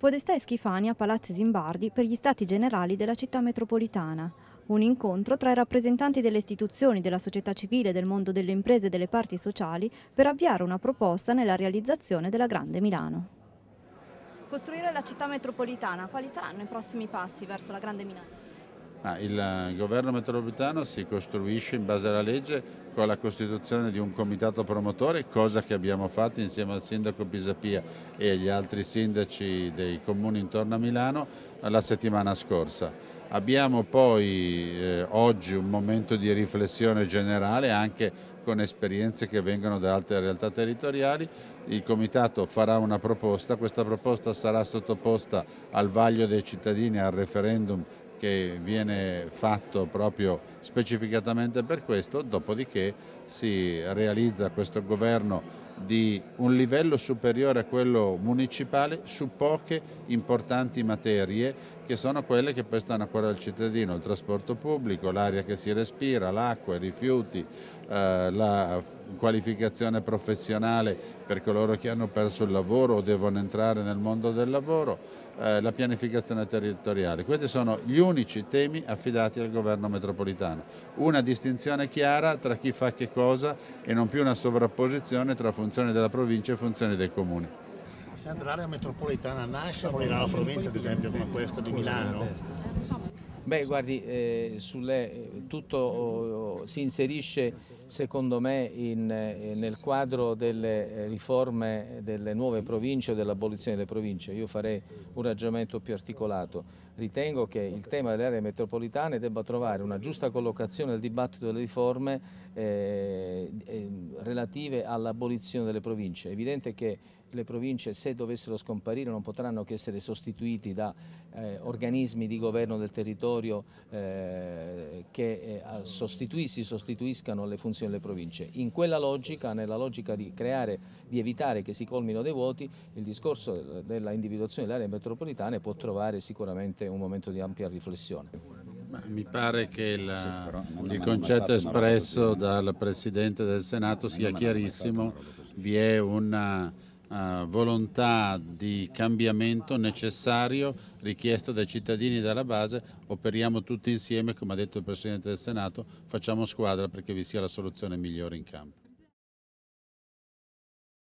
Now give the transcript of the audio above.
Podestà e Schifani a Palazzo Zimbardi per gli stati generali della città metropolitana. Un incontro tra i rappresentanti delle istituzioni, della società civile, del mondo delle imprese e delle parti sociali per avviare una proposta nella realizzazione della Grande Milano. Costruire la città metropolitana, quali saranno i prossimi passi verso la Grande Milano? Ah, il governo metropolitano si costruisce in base alla legge con la costituzione di un comitato promotore, cosa che abbiamo fatto insieme al sindaco Pisapia e agli altri sindaci dei comuni intorno a Milano la settimana scorsa. Abbiamo poi eh, oggi un momento di riflessione generale anche con esperienze che vengono da altre realtà territoriali. Il Comitato farà una proposta, questa proposta sarà sottoposta al vaglio dei cittadini al referendum che viene fatto proprio specificatamente per questo, dopodiché si realizza questo governo di un livello superiore a quello municipale su poche importanti materie che sono quelle che poi stanno a cuore al cittadino, il trasporto pubblico, l'aria che si respira, l'acqua, i rifiuti, eh, la qualificazione professionale per coloro che hanno perso il lavoro o devono entrare nel mondo del lavoro, eh, la pianificazione territoriale. Questi sono gli unici temi affidati al governo metropolitano. Una distinzione chiara tra chi fa che cosa e non più una sovrapposizione tra funzioni della provincia e funzioni dei comuni. Se l'area metropolitana nasce, morirà la provincia ad esempio come questa di Milano? Beh, guardi, eh, sulle, tutto oh, si inserisce secondo me in, eh, nel quadro delle eh, riforme delle nuove province o dell'abolizione delle province. Io farei un ragionamento più articolato. Ritengo che il tema delle aree metropolitane debba trovare una giusta collocazione nel dibattito delle riforme eh, eh relative all'abolizione delle province. È evidente che le province se dovessero scomparire non potranno che essere sostituiti da eh, organismi di governo del territorio eh, che eh, sostitui, si sostituiscano alle funzioni delle province. In quella logica, nella logica di creare, di evitare che si colmino dei vuoti, il discorso della individuazione delle aree metropolitane può trovare sicuramente un momento di ampia riflessione. Mi pare che il, il concetto espresso dal Presidente del Senato sia chiarissimo, vi è una uh, volontà di cambiamento necessario richiesto dai cittadini dalla base, operiamo tutti insieme, come ha detto il Presidente del Senato, facciamo squadra perché vi sia la soluzione migliore in campo.